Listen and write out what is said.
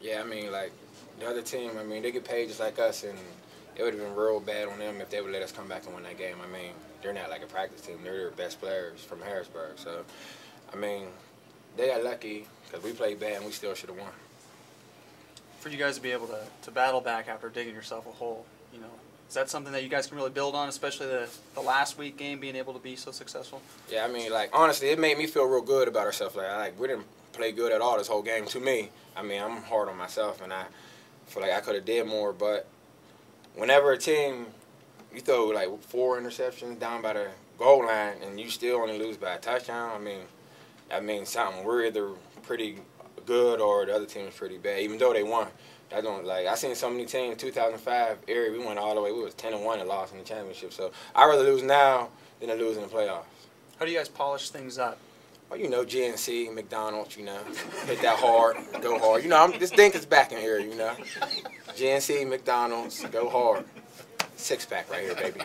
Yeah, I mean, like the other team, I mean, they get paid just like us, and it would have been real bad on them if they would let us come back and win that game. I mean, they're not like a practice team; they're their best players from Harrisburg. So, I mean, they got lucky because we played bad and we still should have won. For you guys to be able to, to battle back after digging yourself a hole, you know, is that something that you guys can really build on, especially the, the last week game being able to be so successful? Yeah, I mean, like honestly, it made me feel real good about ourselves. Like, like we didn't play good at all this whole game. To me, I mean, I'm hard on myself, and I feel like I could have did more. But whenever a team you throw like four interceptions down by the goal line and you still only lose by a touchdown, I mean, that means something. We're either pretty good or the other team is pretty bad, even though they won. I don't like. I seen so many teams. 2005 Erie, we went all the way. We was 10 and one and lost in the championship. So I rather lose now than to lose in the playoffs. How do you guys polish things up? Well, you know, GNC, McDonald's, you know, hit that hard, go hard. You know, I'm, this dink is back in here, you know. GNC, McDonald's, go hard. Six pack right here, baby.